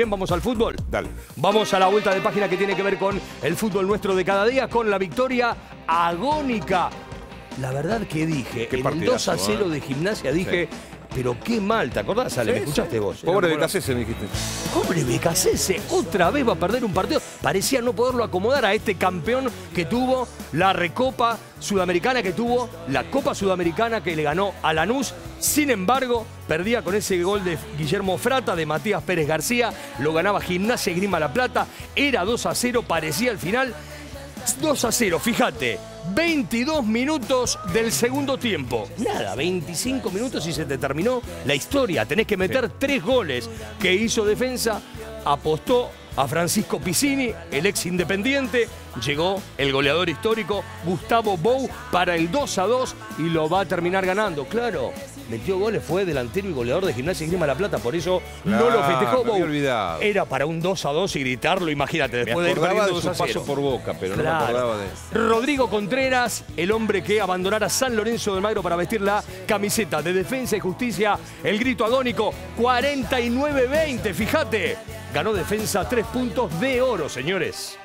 Bien, vamos al fútbol. Dale. Vamos a la vuelta de página que tiene que ver con el fútbol nuestro de cada día, con la victoria agónica. La verdad que dije, Qué en el partidazo, 2 a 0 ¿eh? de gimnasia dije, pero qué mal, ¿te acordás, Ale? ¿Me escuchaste sí. vos? Pobre Cacese, me dijiste. Pobre Becasese, otra vez va a perder un partido. Parecía no poderlo acomodar a este campeón que tuvo la Recopa Sudamericana, que tuvo la Copa Sudamericana que le ganó a Lanús. Sin embargo, perdía con ese gol de Guillermo Frata, de Matías Pérez García. Lo ganaba Gimnasia y Grima La Plata. Era 2 a 0, parecía el final. 2 a 0, fíjate. 22 minutos del segundo tiempo. Nada, 25 minutos y se te terminó la historia. Tenés que meter tres goles que hizo defensa. Apostó a Francisco Piscini, el ex independiente. Llegó el goleador histórico Gustavo Bou para el 2 a 2 y lo va a terminar ganando. Claro, metió goles, fue delantero y goleador de Gimnasia y Grima La Plata, por eso no lo Claro, festejó Bou. Era para un 2 a 2 y gritarlo, imagínate, Me después de ir acordaba de 2 su a 0. paso por Boca, pero no me acordaba de... Rodrigo Contreras, el hombre que abandonara San Lorenzo de Magro para vestir la camiseta de Defensa y Justicia. El grito agónico, 49-20, fíjate. Ganó Defensa tres puntos de oro, señores.